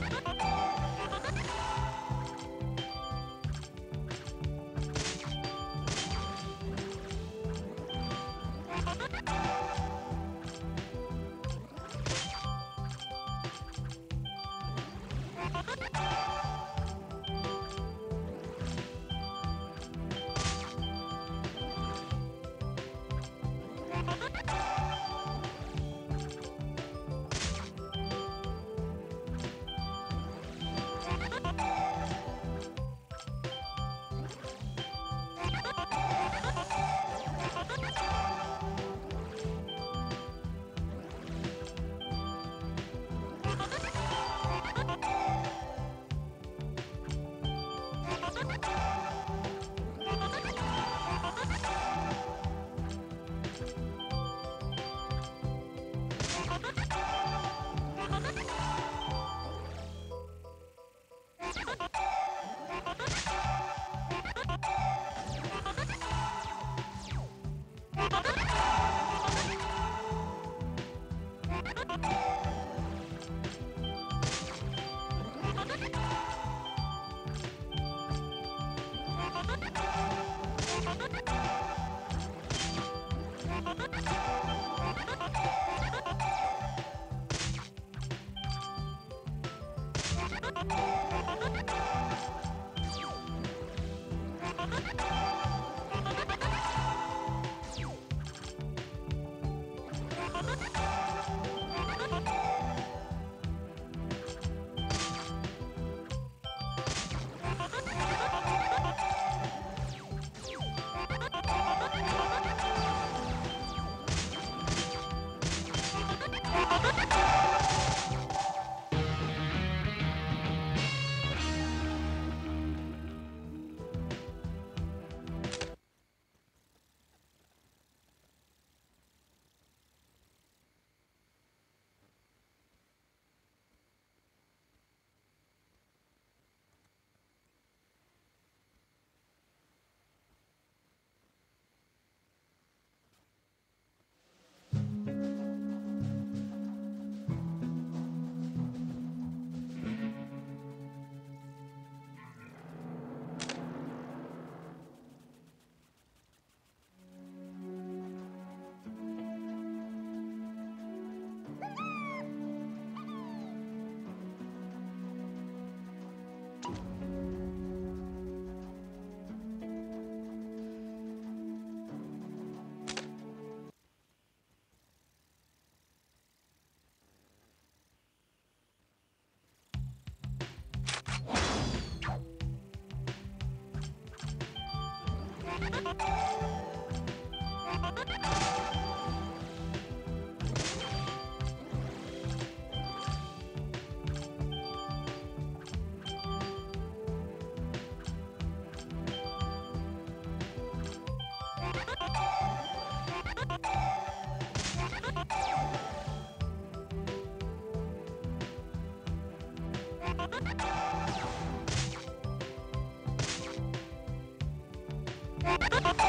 you you Oh! Oh,